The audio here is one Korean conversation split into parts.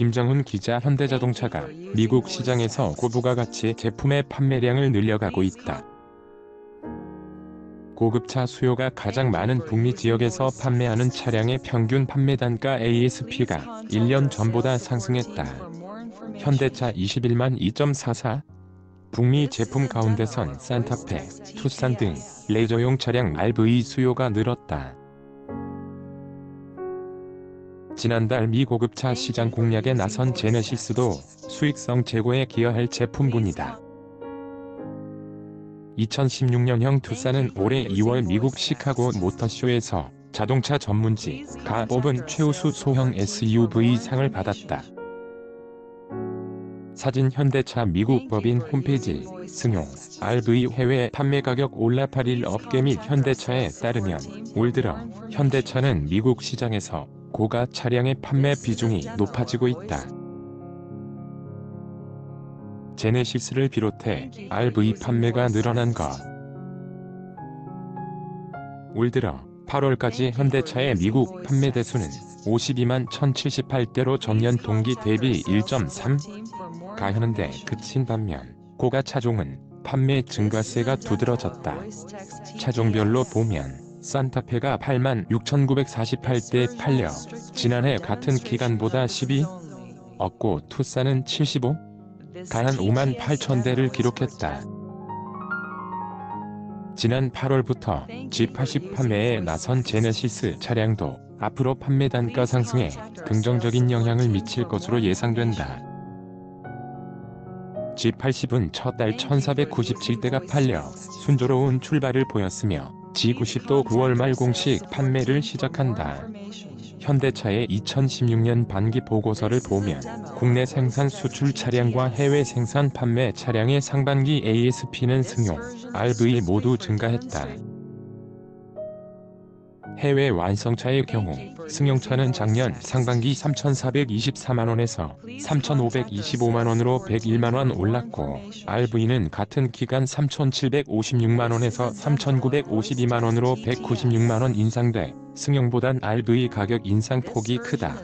김정훈 기자 현대자동차가 미국 시장에서 고부가 가치 제품의 판매량을 늘려가고 있다. 고급차 수요가 가장 많은 북미 지역에서 판매하는 차량의 평균 판매 단가 ASP가 1년 전보다 상승했다. 현대차 21만 2.44 북미 제품 가운데선 산타페, 투싼 등 레저용 차량 RV 수요가 늘었다. 지난달 미 고급차 시장 공략에 나선 제네시스도 수익성 제고에 기여할 제품군이다. 2016년형 투싼은 올해 2월 미국 시카고 모터쇼에서 자동차 전문지 가 뽑은 최우수 소형 SUV 상을 받았다. 사진 현대차 미국 법인 홈페이지 승용 RV 해외 판매 가격 올라 8일 업계 및 현대차에 따르면 올 들어 현대차는 미국 시장에서 고가 차량의 판매 비중이 높아지고 있다. 제네시스를 비롯해 RV 판매가 늘어난 것. 올 들어 8월까지 현대차의 미국 판매 대수는 52만 1078대로 전년 동기 대비 1.3 가하는데 그친 반면 고가 차종은 판매 증가세가 두드러졌다. 차종별로 보면 산타페가 8만 6,948대 팔려 지난해 같은 기간보다 12 얻고 투싼은 75 가한 5만 8천 대를 기록했다. 지난 8월부터 G80 판매에 나선 제네시스 차량도 앞으로 판매 단가 상승에 긍정적인 영향을 미칠 것으로 예상된다. G80은 첫 달 1497대가 팔려 순조로운 출발을 보였으며 G90도 9월 말 공식 판매를 시작한다. 현대차의 2016년 반기 보고서를 보면 국내 생산 수출 차량과 해외 생산 판매 차량의 상반기 ASP는 승용, RV 모두 증가했다. 해외 완성차의 경우 승용차는 작년 상반기 3,424만원에서 3,525만원으로 101만원 올랐고 RV는 같은 기간 3,756만원에서 3,952만원으로 196만원 인상돼 승용보단 RV 가격 인상폭이 크다.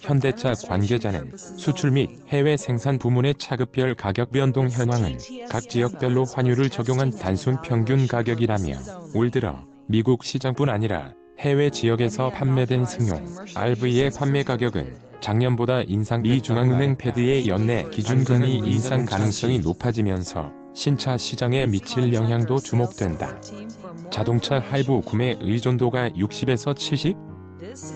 현대차 관계자는 수출 및 해외 생산 부문의 차급별 가격 변동 현황은 각 지역별로 환율을 적용한 단순 평균 가격이라며 올 들어 미국 시장뿐 아니라 해외 지역에서 판매된 승용 RV의 판매 가격은 작년보다 인상 미 중앙은행 패드의 연내 기준금리 인상 가능성이 높아지면서 신차 시장에 미칠 영향도 주목된다. 자동차 할부 구매 의존도가 60에서 70?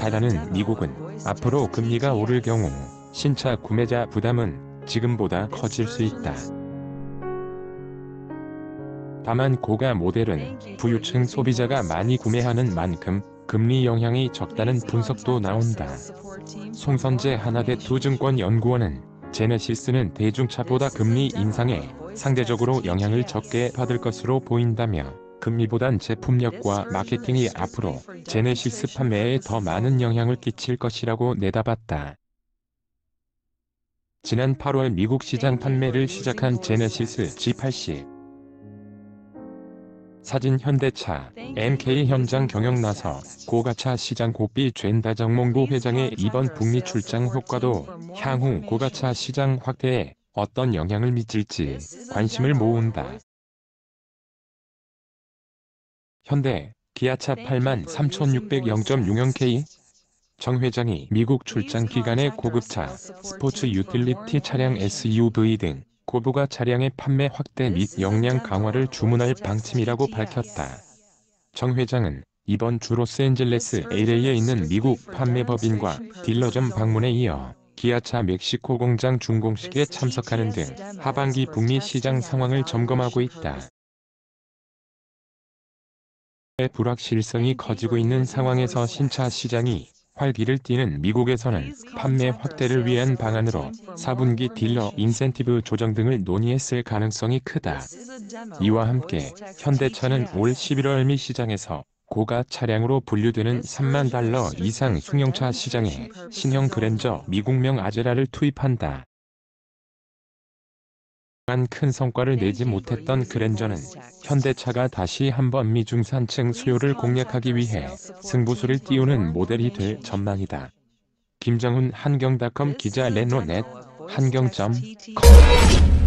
달하는 미국은 앞으로 금리가 오를 경우 신차 구매자 부담은 지금보다 커질 수 있다. 다만 고가 모델은 부유층 소비자가 많이 구매하는 만큼 금리 영향이 적다는 분석도 나온다. 송선재 하나대 투증권연구원은 제네시스는 대중차보다 금리 인상에 상대적으로 영향을 적게 받을 것으로 보인다며 금리보단 제품력과 마케팅이 앞으로 제네시스 판매에 더 많은 영향을 끼칠 것이라고 내다봤다. 지난 8월 미국 시장 판매를 시작한 제네시스 G80 사진 현대차 MK 현장 경영 나서 고가차 시장 고비 젠다 정몽구 회장의 이번 북미 출장 효과도 향후 고가차 시장 확대에 어떤 영향을 미칠지 관심을 모은다. 현대, 기아차 8만 3600.6형 정 회장이 미국 출장 기간에 고급차, 스포츠 유틸리티 차량 SUV 등 고부가 차량의 판매 확대 및 역량 강화를 주문할 방침이라고 밝혔다. 정 회장은 이번 주 로스앤젤레스 LA에 있는 미국 판매법인과 딜러점 방문에 이어 기아차 멕시코 공장 준공식에 참석하는 등 하반기 북미 시장 상황을 점검하고 있다. 불확실성이 커지고 있는 상황에서 신차 시장이 활기를 띠는 미국에서는 판매 확대를 위한 방안으로 4분기 딜러 인센티브 조정 등을 논의했을 가능성이 크다. 이와 함께 현대차는 올 11월 미 시장에서 고가 차량으로 분류되는 3만 달러 이상 승용차 시장에 신형 그랜저 미국명 아제라를 투입한다. 큰 성과를 내지 못했던 그랜저는 현대차가 다시 한번 미중산층 수요를 공략하기 위해 승부수를 띄우는 모델이 될 전망이다. 김정훈 한경닷컴 기자 레노넷 한경.com